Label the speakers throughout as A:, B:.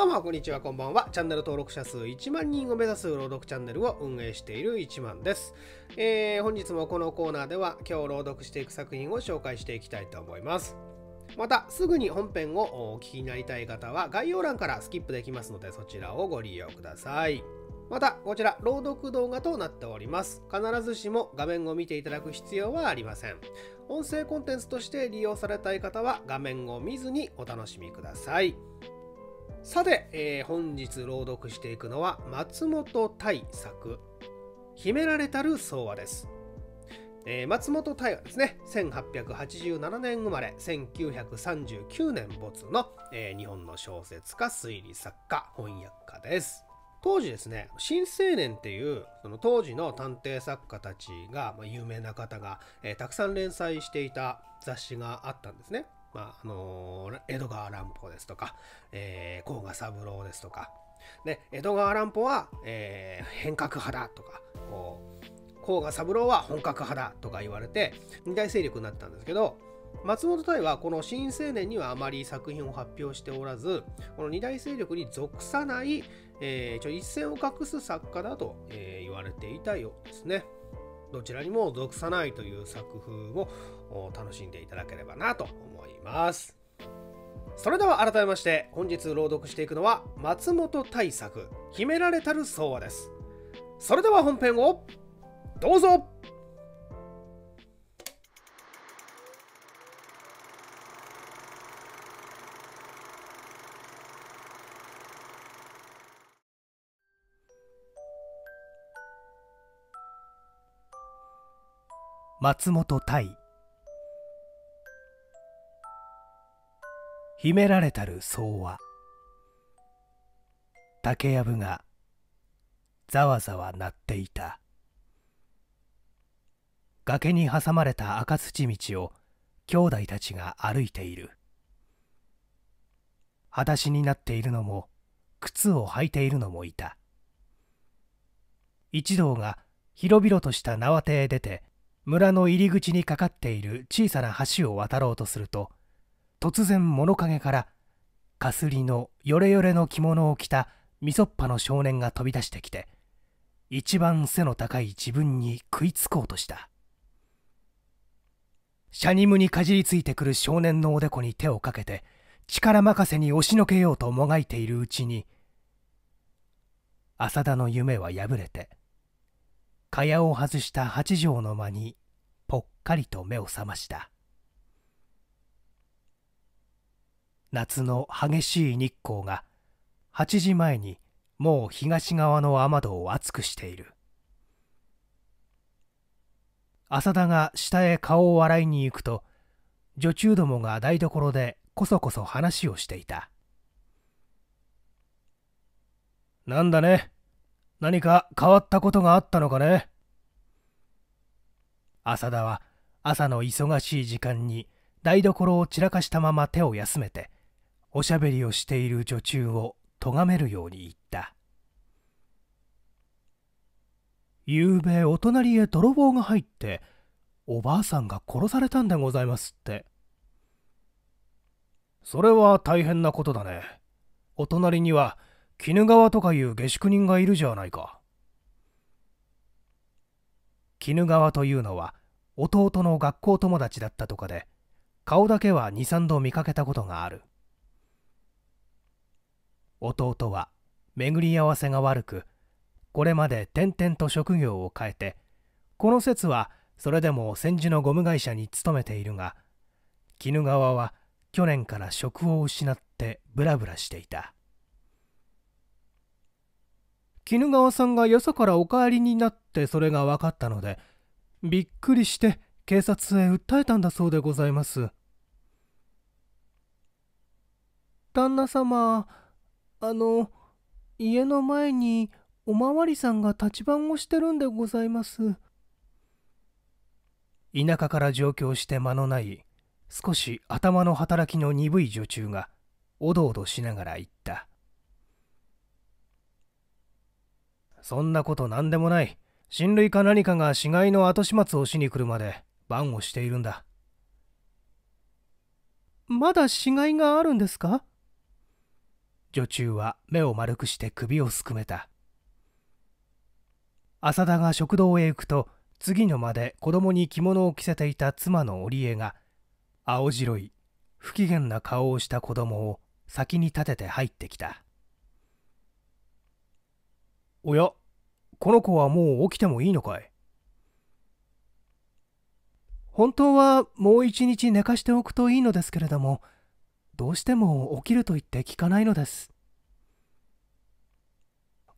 A: どうもこんにちはこんばんは。チャンネル登録者数1万人を目指す朗読チャンネルを運営している1万です、えー、本日もこのコーナーでは今日朗読していく作品を紹介していきたいと思います。またすぐに本編をお聞きになりたい方は概要欄からスキップできますのでそちらをご利用ください。またこちら朗読動画となっております。必ずしも画面を見ていただく必要はありません。音声コンテンツとして利用されたい方は画面を見ずにお楽しみください。さて、えー、本日朗読していくのは松本大作「秘められたる相和」です、えー、松本大はですね1887年生まれ1939年没の、えー、日本の小説家推理作家翻訳家です当時ですね新青年っていうその当時の探偵作家たちが、まあ、有名な方が、えー、たくさん連載していた雑誌があったんですね。まああのー、江戸川乱歩ですとか、えー、甲賀三郎ですとか。で江戸川乱歩は、えー、変革派だとかこう甲賀三郎は本格派だとか言われて二大勢力になったんですけど松本太はこの新青年にはあまり作品を発表しておらずこの二大勢力に属さない、えー、一線を画す作家だと、えー、言われていたようですね。どちらにも属さないという作風を楽しんでいただければなといます。それでは改めまして本日朗読していくのは松本大作「秘められたる相和」です。それでは本編をどうぞ
B: 松本大秘められたる相和。竹やぶがざわざわ鳴っていた。崖に挟まれた赤土道を兄弟たちが歩いている。裸足になっているのも靴を履いているのもいた。一同が広々とした縄手へ出て村の入り口にかかっている小さな橋を渡ろうとすると突然物陰からかすりのよれよれの着物を着たみそっぱの少年が飛び出してきて一番背の高い自分に食いつこうとした。シャニムにかじりついてくる少年のおでこに手をかけて力任せに押しのけようともがいているうちに浅田の夢は破れて蚊帳を外した八畳の間にぽっかりと目を覚ました。夏の激しい日光が8時前にもう東側の雨戸を熱くしている。浅田が下へ顔を洗いに行くと女中どもが台所でこそこそ話をしていた。なんだね？何か変わったことがあったのかね？浅田は朝の忙しい時間に台所を散らかしたまま手を休めておしゃべりをしている女中を咎めるように言った。ゆうべお隣へ泥棒が入っておばあさんが殺されたんでございますって。それは大変なことだね。お隣には鬼怒川とかいう下宿人がいるじゃないか。鬼怒川というのは弟の学校友達だったとかで顔だけは23度見かけたことがある。弟は巡り合わせが悪くこれまで転々と職業を変えてこの説はそれでも千住のゴム会社に勤めているが鬼怒川は去年から職を失ってブラブラしていた。鬼怒川さんがよそからお帰りになってそれが分かったのでびっくりして警察へ訴えたんだそうでございます。旦那様あの家の前におまわりさんが立ち番をしてるんでございます田舎から上京して間のない少し頭の働きの鈍い女中がおどおどしながら言ったそんなこと何でもない。親類か何かが死骸の後始末をしに来るまで番をしているんだ。まだ死骸があるんですか？女中は目を丸くして首をすくめた。浅田が食堂へ行くと次の間で子供に着物を着せていた妻の織江が青白い不機嫌な顔をした子供を先に立てて入ってきた。おやこの子はもう起きてもいいのかい？本当はもう一日寝かしておくといいのですけれどもどうしても起きると言って聞かないのです。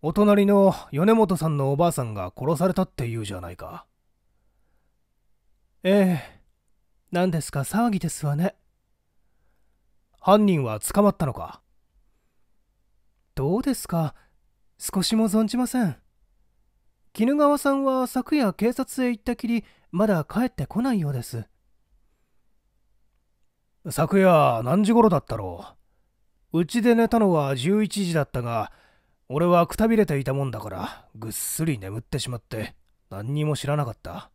B: お隣の米本さんのおばあさんが殺されたって言うじゃないか。ええ何ですか騒ぎですわね。犯人は捕まったのか。どうですか？少しも存じません。絹川さんは昨夜警察へ行ったきりまだ帰ってこないようです。昨夜何時頃だったろう？うちで寝たのは11時だったが俺はくたびれていたもんだからぐっすり眠ってしまって何にも知らなかった。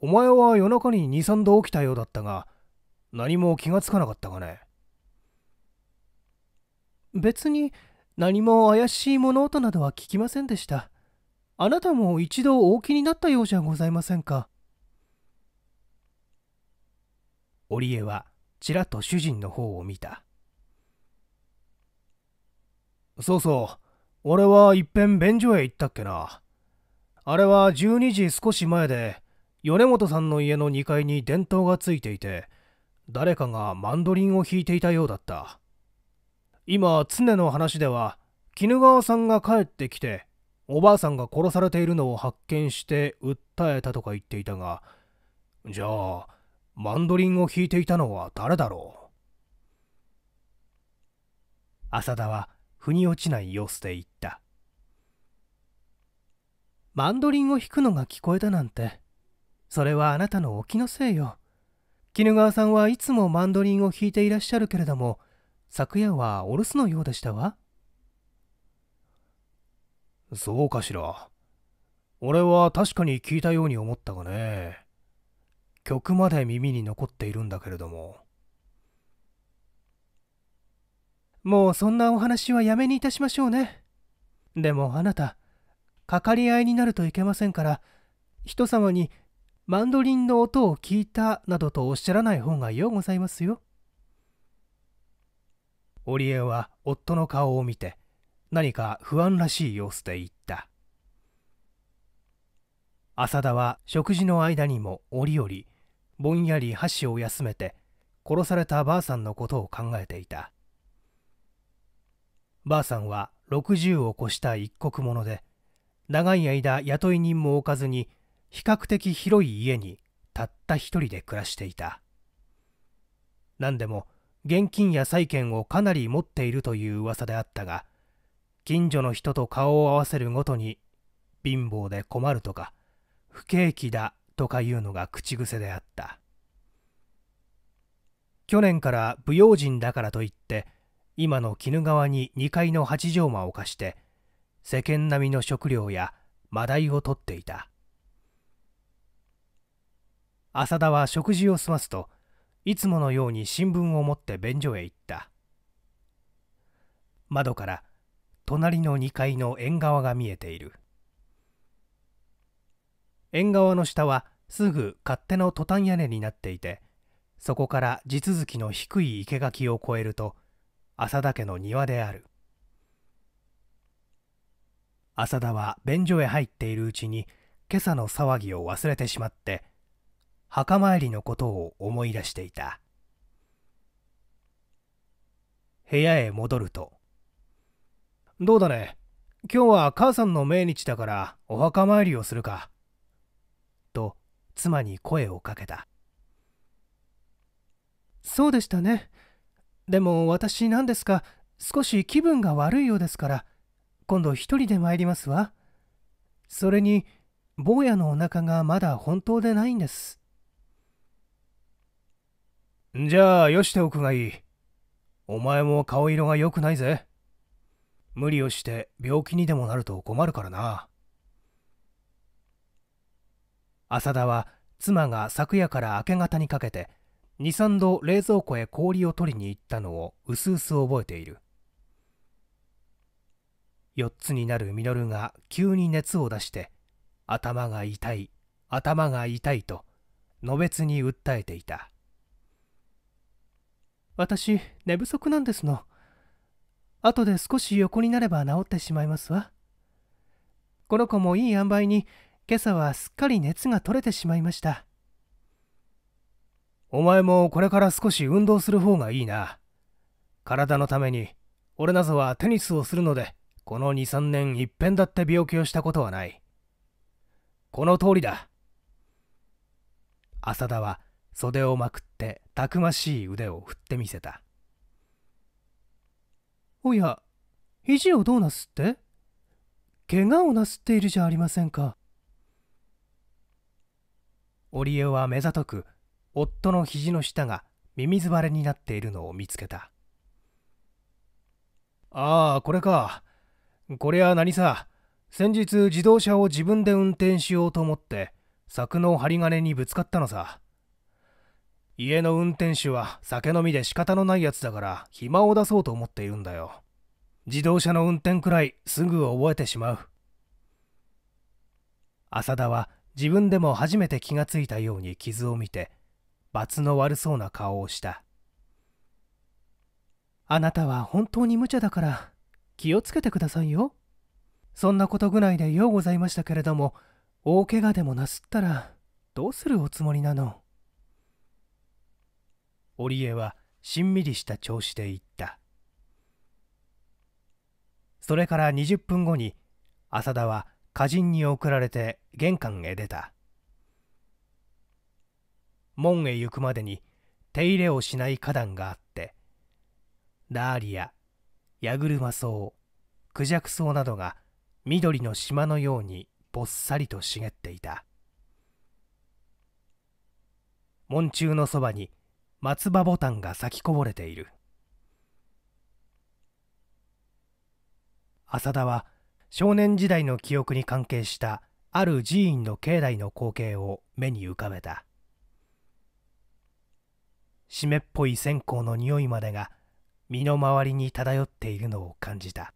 B: お前は夜中に23度起きたようだったが何も気がつかなかったがね？別に何も怪しい物音などは聞きませんでした。あなたも一度お起きになったようじゃございませんか。織江はちらっと主人の方を見た。そうそう俺はいっぺん便所へ行ったっけな。あれは12時少し前で米本さんの家の2階に電灯がついていて誰かがマンドリンを弾いていたようだった。今常の話では絹川さんが帰ってきておばあさんが殺されているのを発見して訴えたとか言っていたがじゃあマンドリンを弾いていたのは誰だろう？浅田は腑に落ちない様子で言った。マンドリンを弾くのが聞こえたなんて。それはあなたのお気のせいよ。絹川さんはいつもマンドリンを弾いていらっしゃるけれども昨夜はお留守のようでしたわ。そうかしら。俺は確かに聞いたように思ったがね。曲まで耳に残っているんだけれども。もうそんなお話はやめにいたしましょうね。でもあなたかかり合いになるといけませんから人様にマンドリンの音を聞いたなどとおっしゃらない方がようございますよ。織江は夫の顔を見て何か不安らしい様子で言った。浅田は食事の間にも折々ぼんやり箸を休めて殺されたばあさんのことを考えていた。ばあさんは60を越した一国者で長い間雇い人も置かずに比較的広い家にたった一人で暮らしていた。何でも現金や債券をかなり持っているという噂であったが近所の人と顔を合わせるごとに貧乏で困るとか不景気だとかいうのが口癖であった。去年から不用心だからといって今の鬼怒川に2階の八丈間を貸して世間並みの食料やマダイを取っていた。浅田は食事を済ますといつものように新聞を持って便所へ行った。窓から隣の2階の縁側が見えている。縁側の下はすぐ勝手のトタン屋根になっていてそこから地続きの低い生垣を越えると浅田家の庭である。浅田は便所へ入っているうちに今朝の騒ぎを忘れてしまって墓参りのことを思い出していた。部屋へ戻ると「どうだね？今日は母さんの命日だからお墓参りをするか」妻に声をかけた。そうでしたね。でも私何ですか？少し気分が悪いようですから。今度一人で参りますわ。それに坊やのお腹がまだ本当でないんです。じゃあよしておくがいい。お前も顔色が良くないぜ。無理をして病気にでもなると困るからな。浅田は妻が昨夜から明け方にかけて23度冷蔵庫へ氷を取りに行ったのをうすうす覚えている。4つになるミノルが急に熱を出して頭が痛い頭が痛いとのべつに訴えていた。私寝不足なんですの。後で少し横になれば治ってしまいますわ。この子もいい塩梅に今朝はすっかり熱が取れてしまいました。お前もこれから少し運動する方がいいな。体のために俺なぞはテニスをするのでこの23年いっぺんだって病気をしたことはない。この通りだ。浅田は袖をまくってたくましい腕を振ってみせた。おや肘をどうなすって？怪我をなすっているじゃありませんか。織江は目ざとく夫の肘の下がミミズバレになっているのを見つけた。ああこれか。こりゃ何さ。先日自動車を自分で運転しようと思って柵の針金にぶつかったのさ。家の運転手は酒飲みで仕方のないやつだから暇を出そうと思っているんだよ。自動車の運転くらいすぐ覚えてしまう。浅田は自分でも初めて気がついたように傷を見て罰の悪そうな顔をした。あなたは本当に無茶だから気をつけてくださいよ。そんなことぐらいでようございましたけれども大怪我でもなすったらどうするおつもりなの？織江はしんみりした調子で言った。それから20分後に浅田は歌人に送られて玄関へ出た。門へ行くまでに手入れをしない花壇があってダーリアヤグルマ草クジャク草などが緑の島のようにぼっさりと茂っていた。門柱のそばに松葉ボタンが咲きこぼれている。浅田は少年時代の記憶に関係したある寺院の境内の光景を目に浮かべた。湿っぽい線香の匂いまでが身の回りに漂っているのを感じた。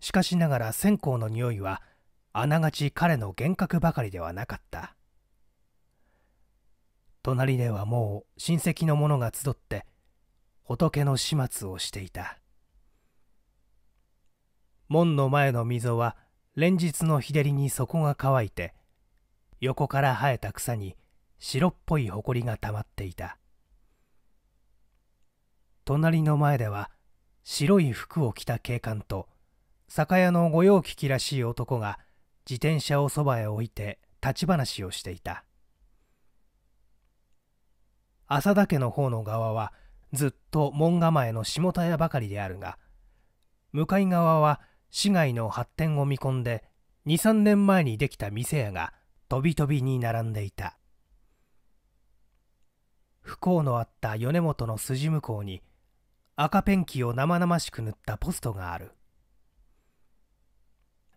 B: しかしながら線香の匂いはあながち彼の幻覚ばかりではなかった。隣ではもう親戚の者が集って仏の始末をしていた。門の前の溝は連日の日照りに底が乾いて横から生えた草に白っぽいほこりがたまっていた。隣の前では白い服を着た警官と酒屋の御用聞きらしい男が自転車をそばへ置いて立ち話をしていた。浅田家の方の側はずっと門構えの下田屋ばかりであるが向かい側は市街の発展を見込んで23年前にできた店屋が飛び飛びに並んでいた。不幸のあった米本の筋向こうに赤ペンキを生々しく塗ったポストがある。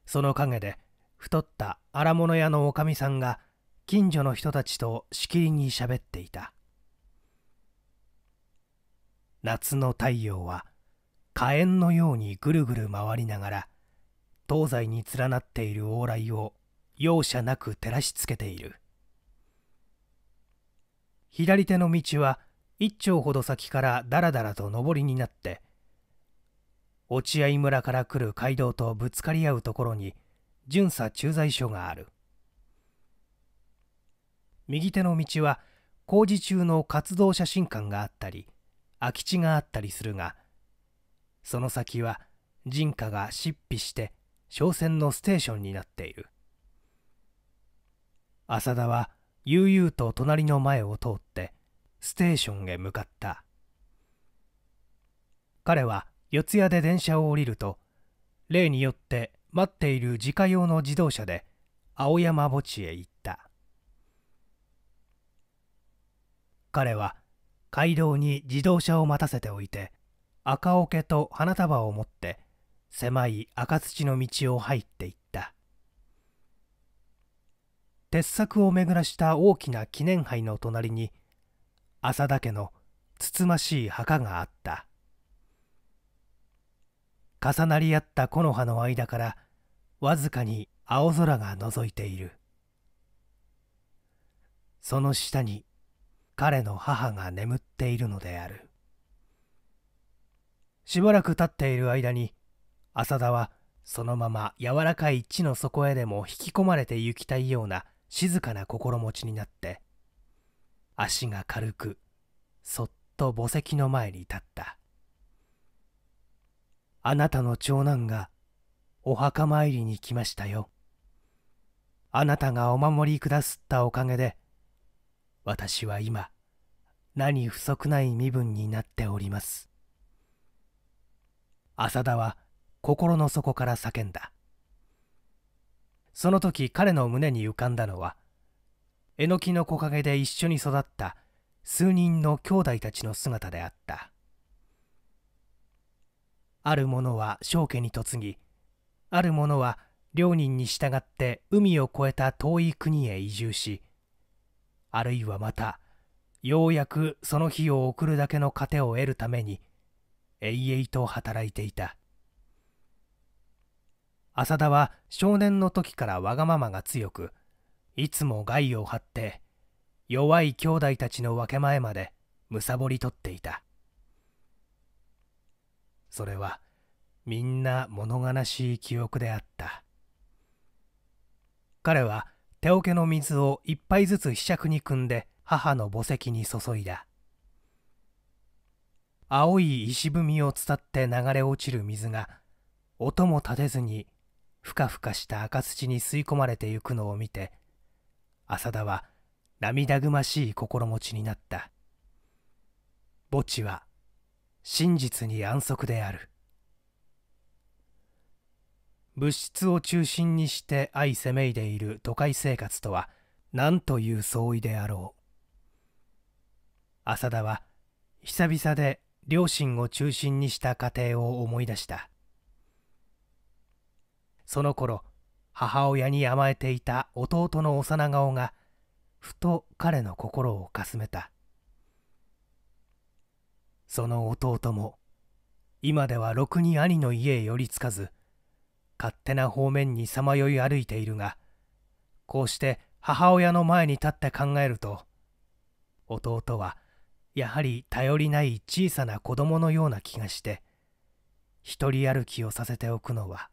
B: その陰で太った荒物屋のおかみさんが近所の人たちとしきりにしゃべっていた。夏の太陽は火炎のようにぐるぐる回りながら東西に連なっている往来を容赦なく照らしつけている。左手の道は一丁ほど先からだらだらと上りになって落合村から来る街道とぶつかり合うところに巡査駐在所がある。右手の道は工事中の活動写真館があったり空き地があったりするがその先は人家が執筆して商船のステーションになっている。浅田は悠々と隣の前を通ってステーションへ向かった。彼は四谷で電車を降りると例によって待っている自家用の自動車で青山墓地へ行った。彼は街道に自動車を待たせておいて赤桶と花束を持って狭い赤土の道を入っていった。鉄柵を巡らした大きな記念碑の隣に浅田家のつつましい墓があった。重なり合った木の葉の間からわずかに青空が覗いている。その下に彼の母が眠っているのである。しばらく経っている間に浅田はそのまま柔らかい地の底へでも引き込まれて行きたいような静かな心持ちになって足が軽くそっと墓石の前に立った。あなたの長男がお墓参りに来ましたよ。あなたがお守りくだすったおかげで私は今何不足ない身分になっております。浅田は心の底から叫んだ。その時彼の胸に浮かんだのはえのきの木陰で一緒に育った数人の兄弟たちの姿であった。ある者は正家に嫁ぎある者は両人に従って海を越えた遠い国へ移住しあるいはまたようやくその日を送るだけの糧を得るために永々と働いていた。浅田は少年の時からわがままが強くいつも害を張って弱い兄弟たちの分け前までむさぼり取っていた。それはみんな物悲しい記憶であった。彼は手桶の水を一杯ずつひしゃくに汲んで母の墓石に注いだ。青い石踏みを伝って流れ落ちる水が音も立てずにふかふかした赤土に吸い込まれてゆくのを見て浅田は涙ぐましい心持ちになった。墓地は真実に安息である。物質を中心にして愛せめいでいる都会生活とは何という相違であろう。浅田は久々で両親を中心にした家庭を思い出した。その頃母親に甘えていた弟の幼顔がふと彼の心をかすめた。その弟も今ではろくに兄の家へ寄りつかず勝手な方面にさまよい歩いているがこうして母親の前に立って考えると弟はやはり頼りない小さな子供のような気がして一人歩きをさせておくのは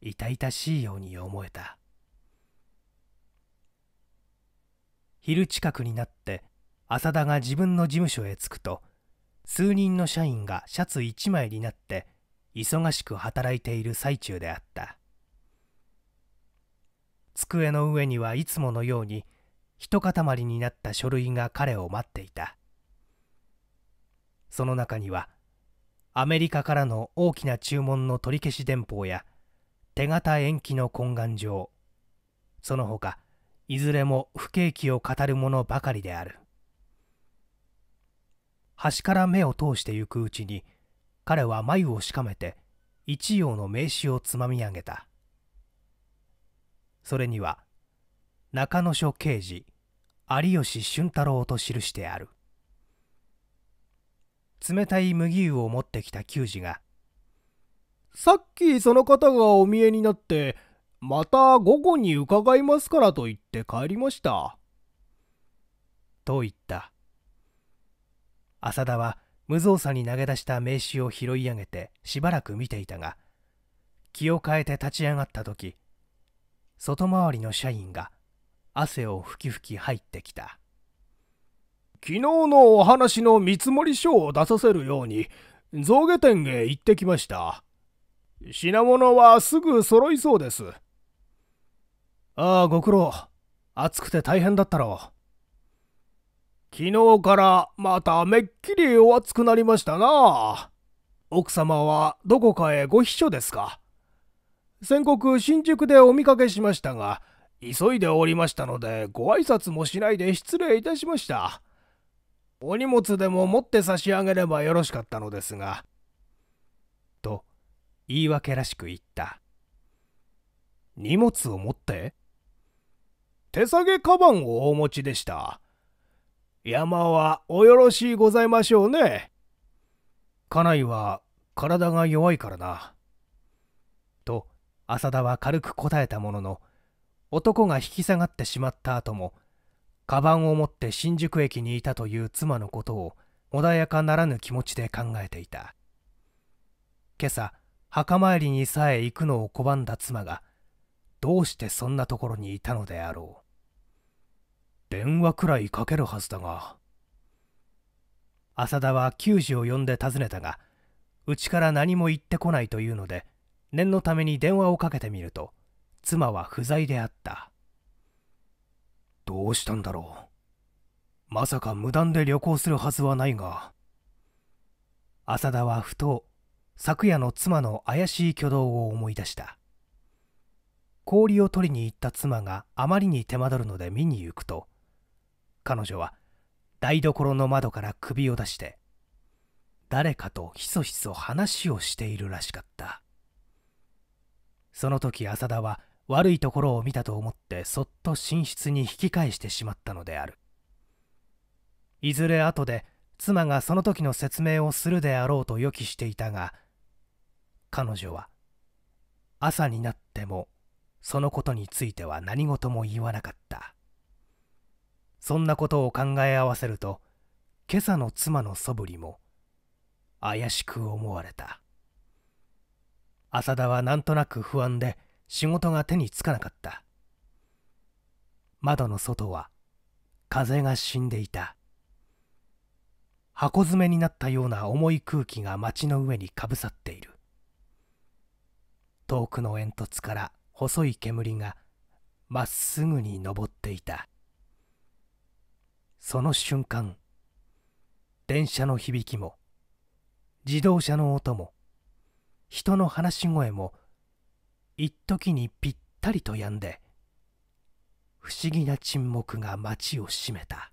B: 痛々しいように思えた。昼近くになって浅田が自分の事務所へ着くと数人の社員がシャツ一枚になって忙しく働いている最中であった。机の上にはいつものように一塊になった書類が彼を待っていた。その中にはアメリカからの大きな注文の取り消し電報や手形延期の懇願状その他いずれも不景気を語るものばかりである。端から目を通してゆくうちに彼は眉をしかめて一葉の名刺をつまみ上げた。それには中野署刑事有吉俊太郎と記してある。冷たい麦湯を持ってきた球児が
A: さっきその方がお見えになって、また午後に伺いますからと言って帰りました。
B: と言った。浅田は無造作に投げ出した名刺を拾い上げてしばらく見ていたが、気を変えて立ち上がった時、外回りの社員が汗をふきふき入ってきた。
A: 昨日のお話の見積書を出させるように、象牙店へ行ってきました。品物はすぐ揃いそうです。
B: ああ、ご苦労。暑くて大変だったろ
A: う。昨日からまためっきりお暑くなりましたな。奥様はどこかへご秘書ですか先刻新宿でお見かけしましたが、急いでおりましたのでご挨拶もしないで失礼いたしました。お荷物でも持って差し上げればよろしかったのですが。
B: と言い訳らしく言った荷物を持って？
A: 手提げカバンをお持ちでした
B: 山はおよろしいございましょうね。家内は体が弱いからな。と浅田は軽く答えたものの男が引き下がってしまった後もカバンを持って新宿駅にいたという妻のことを穏やかならぬ気持ちで考えていた。今朝墓参りにさえ行くのを拒んだ妻がどうしてそんなところにいたのであろう。電話くらいかけるはずだが。浅田は給仕を呼んで尋ねたがうちから何も言ってこないというので念のために電話をかけてみると妻は不在であった。どうしたんだろう。まさか無断で旅行するはずはないが。浅田はふと昨夜の妻の怪しい挙動を思い出した。氷を取りに行った妻があまりに手間取るので見に行くと彼女は台所の窓から首を出して誰かとひそひそ話をしているらしかった。その時浅田は悪いところを見たと思ってそっと寝室に引き返してしまったのである。いずれ後で妻がその時の説明をするであろうと予期していたが彼女は朝になってもそのことについては何事も言わなかった。そんなことを考え合わせると今朝の妻の素振りも怪しく思われた。浅田はなんとなく不安で仕事が手につかなかった。窓の外は風が死んでいた。箱詰めになったような重い空気が街の上にかぶさっている。遠くの煙突から細い煙がまっすぐに登っていた。その瞬間電車の響きも自動車の音も人の話し声も一時にぴったりと止んで不思議な沈黙が街を占めた。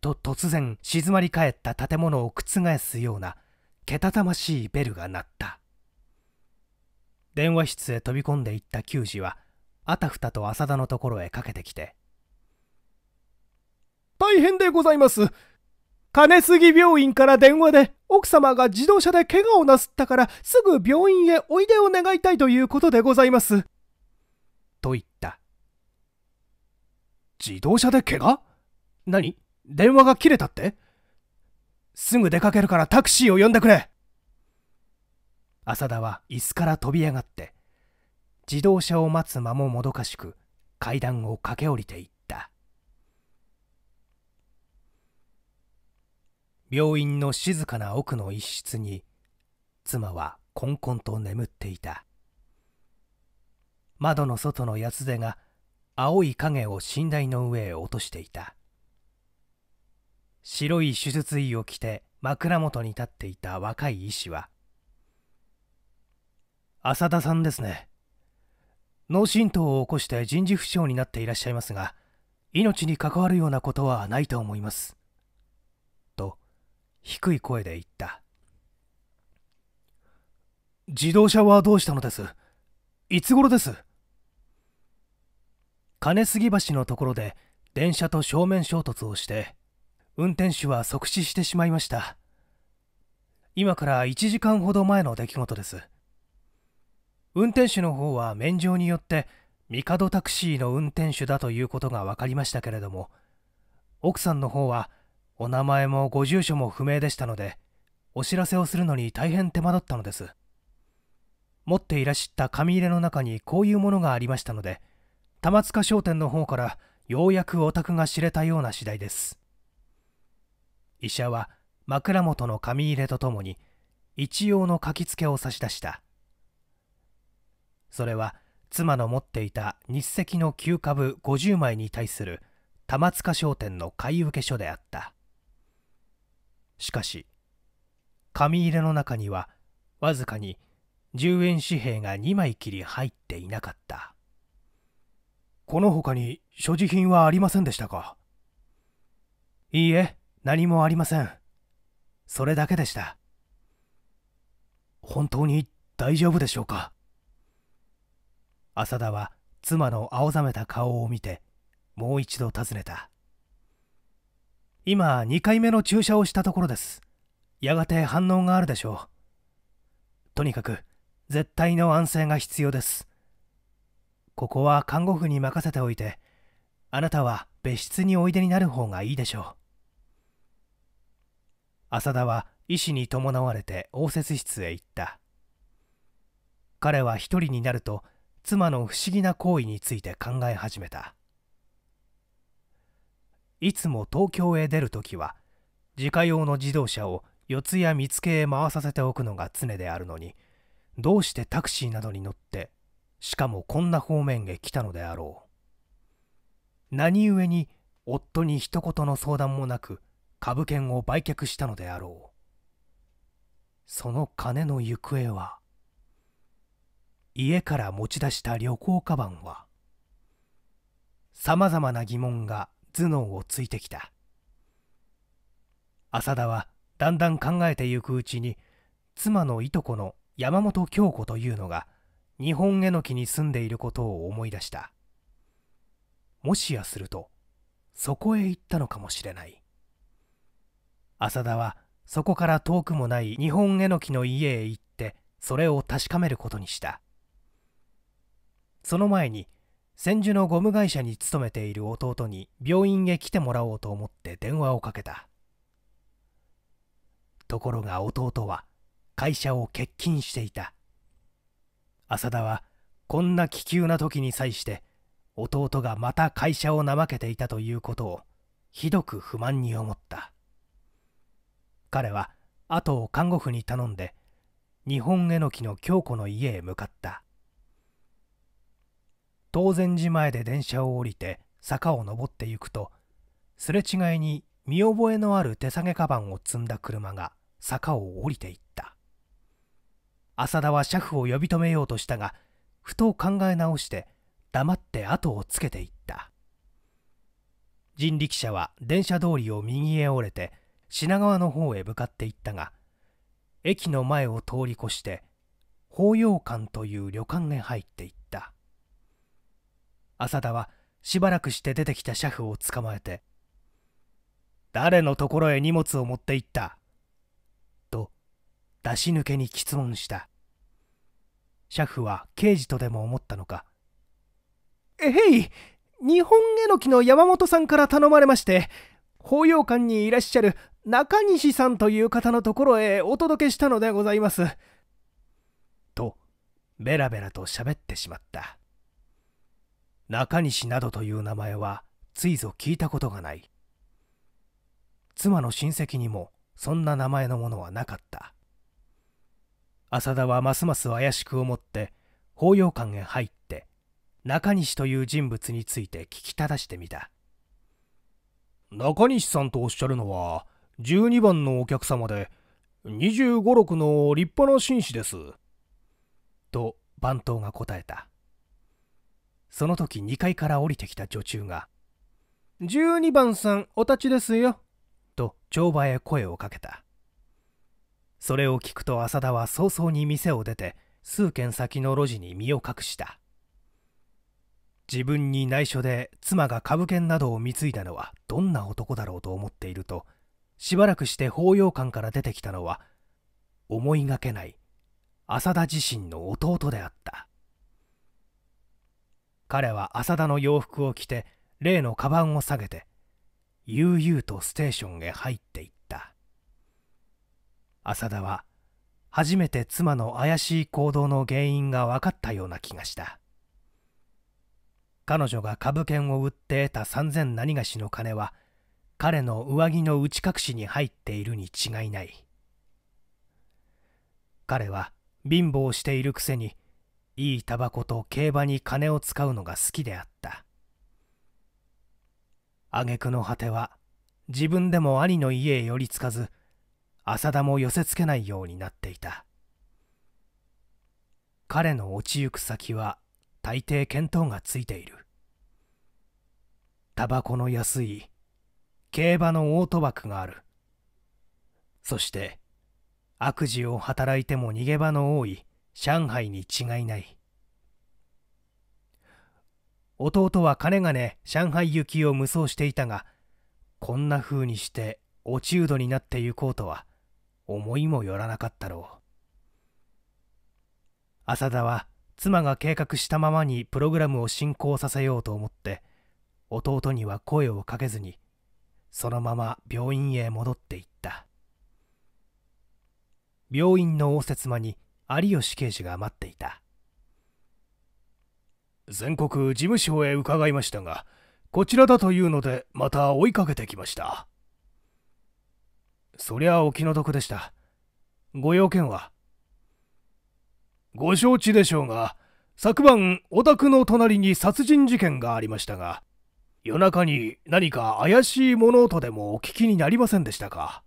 B: と突然静まり返った建物を覆すようなけたたましいベルが鳴った。電話室へ飛び込んでいった球児はあたふたと浅田のところへかけてきて「大変でございます。金杉病院から電話で奥様が自動車で怪我をなすったからすぐ病院へおいでを願いたいということでございます。と言った。自動車で怪我？何？電話が切れたって？すぐ出かけるからタクシーを呼んでくれ浅田は椅子から飛び上がって自動車を待つ間ももどかしく階段を駆け下りていった。病院の静かな奥の一室に妻はこんこんと眠っていた。窓の外の安手が青い影を寝台の上へ落としていた。白い手術衣を着て枕元に立っていた若い医師は「浅田さんですね。脳震盪を起こして人事不詳になっていらっしゃいますが命に関わるようなことはないと思います。低い声で言った。自動車はどうしたのです？いつ頃です？金杉橋のところで電車と正面衝突をして運転手は即死してしまいました。今から1時間ほど前の出来事です。運転手の方は免状によってミカドタクシーの運転手だということが分かりましたけれども奥さんの方はお名前もご住所も不明でしたので、お知らせをするのに大変手間だったのです。持っていらっしゃった紙入れの中にこういうものがありましたので、玉塚商店の方からようやくお宅が知れたような次第です。医者は枕元の紙入れとともに一応の書きつけを差し出した。それは妻の持っていた日赤の旧株50枚に対する玉塚商店の買い受け書であった。しかし紙入れの中にはわずかに10円紙幣が2枚きり入っていなかった。この他に所持品はありませんでしたか？いいえ何もありません。それだけでした。本当に大丈夫でしょうか？浅田は妻の青ざめた顔を見てもう一度尋ねた。今2回目の注射をしたところです。やがて反応があるでしょう。とにかく絶対の安静が必要です。ここは看護婦に任せておいてあなたは別室においでになる方がいいでしょう。浅田は医師に伴われて応接室へ行った。彼は一人になると妻の不思議な行為について考え始めた。いつも東京へ出るときは自家用の自動車を四谷見附へ回させておくのが常であるのにどうしてタクシーなどに乗ってしかもこんな方面へ来たのであろう。何故に夫に一言の相談もなく株券を売却したのであろう。その金の行方は家から持ち出した旅行カバンはさまざまな疑問が頭脳をついてきた。浅田はだんだん考えてゆくうちに妻のいとこの山本京子というのが日本への木に住んでいることを思い出した。もしやするとそこへ行ったのかもしれない。浅田はそこから遠くもない日本えのきの家へ行ってそれを確かめることにした。その前に千住のゴム会社に勤めている弟に病院へ来てもらおうと思って電話をかけた。ところが弟は会社を欠勤していた。浅田はこんな危急な時に際して弟がまた会社を怠けていたということをひどく不満に思った。彼は後を看護婦に頼んで日本えのきの京子の家へ向かった。東禅寺前で電車を降りて坂を登ってゆくとすれ違いに見覚えのある手提げカバンを積んだ車が坂を降りていった。浅田は車夫を呼び止めようとしたがふと考え直して黙って後をつけていった。人力車は電車通りを右へ折れて品川の方へ向かっていったが駅の前を通り越して法要館という旅館へ入っていった。浅田はしばらくして出てきた車夫を捕まえて「誰のところへ荷物を持って行った?」と出し抜けに質問した車夫は刑事とでも思ったのか「えへい日本えのきの山本さんから頼まれまして法要館にいらっしゃる中西さんという方のところへお届けしたのでございます。とベラベラと喋ってしまった。中西などという名前はついぞ聞いたことがない妻の親戚にもそんな名前のものはなかった浅田はますます怪しく思って法要館へ入って中西という人物について聞きただしてみた中西さんとおっしゃるのは12番のお客様で25、6の立派な紳士です。と番頭が答えた。その時2階から降りてきた女中が「12番さんお立ちですよ」と帳場へ声をかけた。それを聞くと浅田は早々に店を出て数軒先の路地に身を隠した。自分に内緒で妻が株券などを貢いだのはどんな男だろうと思っているとしばらくして法要館から出てきたのは思いがけない浅田自身の弟であった。彼は浅田の洋服を着て例のカバンを下げて悠々とステーションへ入っていった。浅田は初めて妻の怪しい行動の原因が分かったような気がした。彼女が株券を売って得た三千何がしの金は彼の上着の内隠しに入っているに違いない。彼は貧乏しているくせにいいタバコと競馬に金を使うのが好きであった。挙句の果ては自分でも兄の家へ寄りつかず浅田も寄せつけないようになっていた。彼の落ちゆく先は大抵見当がついている。タバコの安い競馬のオートバクがある。そして悪事を働いても逃げ場の多い上海に違いない。弟はかねがね上海行きを無双していたがこんな風にして落ちうどになってゆこうとは思いもよらなかったろう。浅田は妻が計画したままにプログラムを進行させようと思って弟には声をかけずにそのまま病院へ戻っていった。病院の応接間に有吉刑事が待っていた。
C: 全国事務所へ伺いましたがこちらだというのでまた追いかけてきました。
B: そりゃお気の毒でした。ご用件は？
C: ご承知でしょうが昨晩お宅の隣に殺人事件がありましたが夜中に何か怪しい物音でもお聞きになりませんでしたか？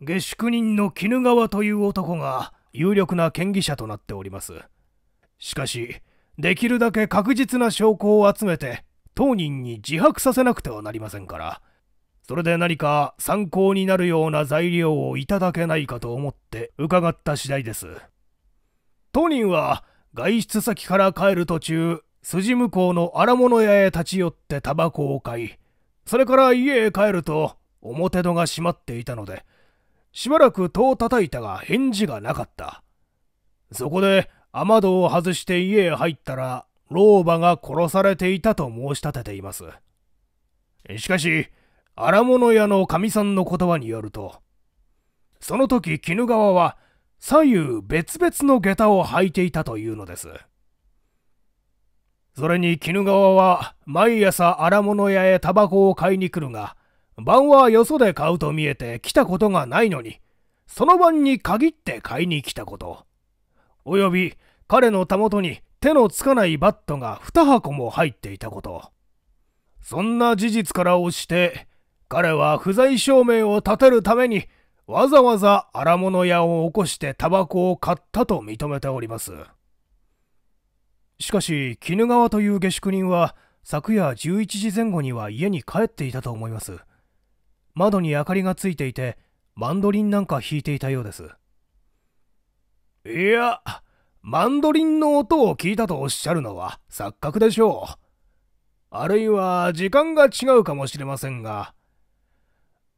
C: 下宿人の絹川という男が有力な嫌疑者となっております。しかしできるだけ確実な証拠を集めて当人に自白させなくてはなりませんから。それで何か参考になるような材料をいただけないかと思って伺った次第です。当人は外出先から帰る途中筋向こうの荒物屋へ立ち寄ってタバコを買いそれから家へ帰ると表戸が閉まっていたのでしばらく戸を叩いたが返事がなかった。そこで雨戸を外して家へ入ったら老婆が殺されていたと申し立てています。しかし荒物屋のかみさんの言葉によるとその時鬼怒川は左右別々の下駄を履いていたというのです。それに鬼怒川は毎朝荒物屋へタバコを買いに来るが晩はよそで買うと見えて来たことがないのにその晩に限って買いに来たこと。および彼のたもとに手のつかないバットが2箱も入っていたこと。そんな事実から押して彼は不在証明を立てるためにわざわざ荒物屋を起こしてタバコを買ったと認めております。
B: しかし鬼怒川という下宿人は昨夜11時前後には家に帰っていたと思います。窓に明かりがついていてマンドリンなんか弾いていたようです。
C: いやマンドリンの音を聞いたとおっしゃるのは錯覚でしょう。あるいは時間が違うかもしれませんが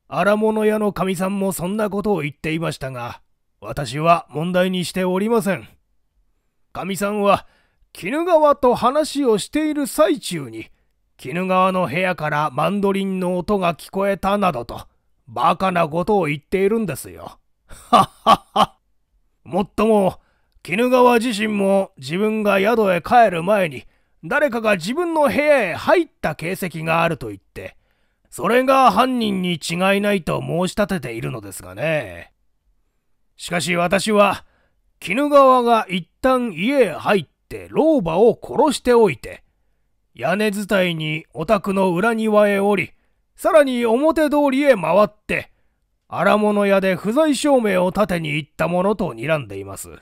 C: 荒物屋のかみさんもそんなことを言っていましたが私は問題にしておりません。かみさんは鬼怒川と話をしている最中に鬼怒川の部屋からマンドリンの音が聞こえたなどとバカなことを言っているんですよ。はっはっは。もっとも鬼怒川自身も自分が宿へ帰る前に誰かが自分の部屋へ入った形跡があると言ってそれが犯人に違いないと申し立てているのですがね。しかし私は鬼怒川が一旦家へ入って老婆を殺しておいて、屋根伝いにお宅の裏庭へ降り、さらに表通りへ回って、荒物屋で不在証明を立てに行ったものと睨んでいます。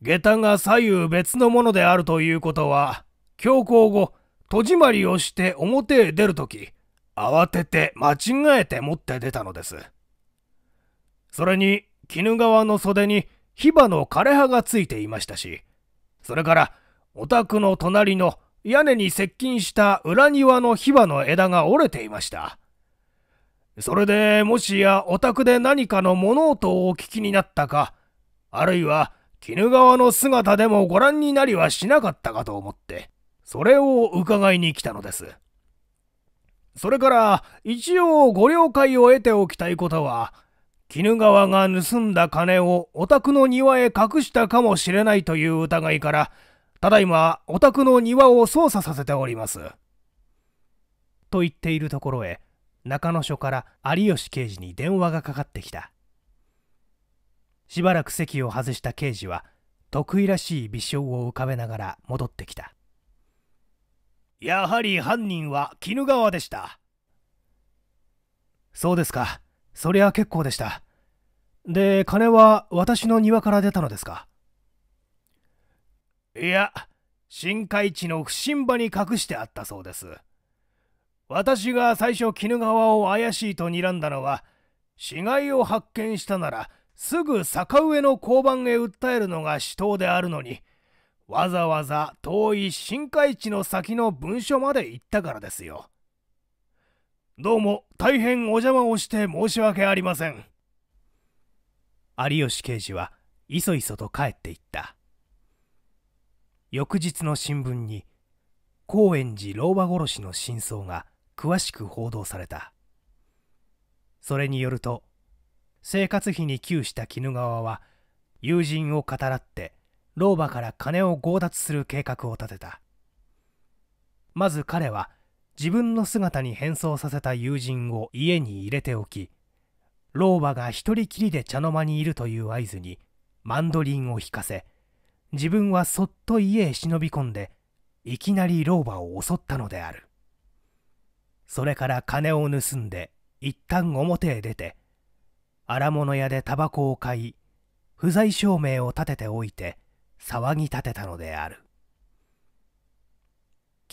C: 下駄が左右別のものであるということは、強行後、戸締まりをして表へ出るとき、慌てて間違えて持って出たのです。それに、鬼怒川の袖に火花の枯れ葉がついていましたし、それからお宅の隣の屋根に接近した裏庭の火花の枝が折れていました。それでもしやお宅で何かの物音をお聞きになったか、あるいは鬼怒川の姿でもご覧になりはしなかったかと思って、それを伺いに来たのです。それから一応ご了解を得ておきたいことは、鬼怒川が盗んだ金をお宅の庭へ隠したかもしれないという疑いから、ただいまお宅の庭を捜査させております。
B: と言っているところへ、中野署から有吉刑事に電話がかかってきた。しばらく席を外した刑事は、得意らしい微笑を浮かべながら戻ってきた。
C: やはり犯人は鬼怒川でした。
B: そうですか。そりゃ結構でした。で、金は私の庭から出たのですか
C: いや、深海地の不審場に隠してあったそうです。私が最初鬼怒川を怪しいと睨んだのは、死骸を発見したなら、すぐ坂上の交番へ訴えるのが死闘であるのに、わざわざ遠い深海地の先の文書まで行ったからですよ。どうも大変お邪魔をして申し訳ありません
B: 有吉刑事はいそいそと帰っていった翌日の新聞に高円寺老婆殺しの真相が詳しく報道された。それによると生活費に窮した鬼怒川は友人を語らって老婆から金を強奪する計画を立てた。まず彼は自分の姿に変装させた友人を家に入れておき老婆が一人きりで茶の間にいるという合図にマンドリンを弾かせ自分はそっと家へ忍び込んでいきなり老婆を襲ったのである。それから金を盗んで一旦表へ出て荒物屋でタバコを買い不在証明を立てておいて騒ぎ立てたのである。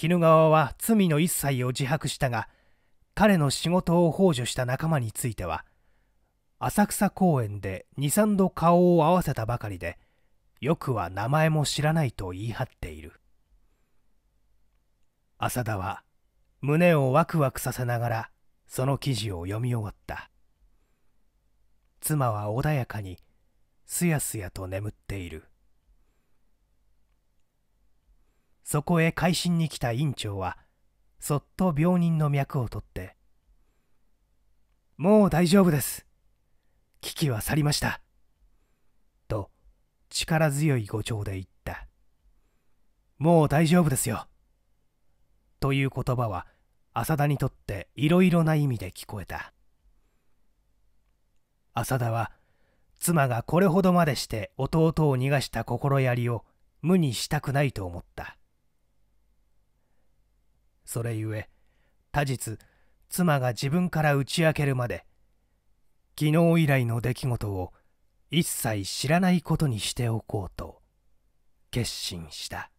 B: 鬼怒川は罪の一切を自白したが彼の仕事を幇助した仲間については浅草公園で23度顔を合わせたばかりでよくは名前も知らないと言い張っている。浅田は胸をワクワクさせながらその記事を読み終わった。妻は穏やかにすやすやと眠っている。そこへ会心に来た院長はそっと病人の脈を取って「もう大丈夫です。危機は去りました」力強い語調で言った「もう大丈夫ですよ」という言葉は浅田にとっていろいろな意味で聞こえた。浅田は妻がこれほどまでして弟を逃がした心やりを無にしたくないと思った。それゆえ他日妻が自分から打ち明けるまで昨日以来の出来事を一切知らないことにしておこうと決心した。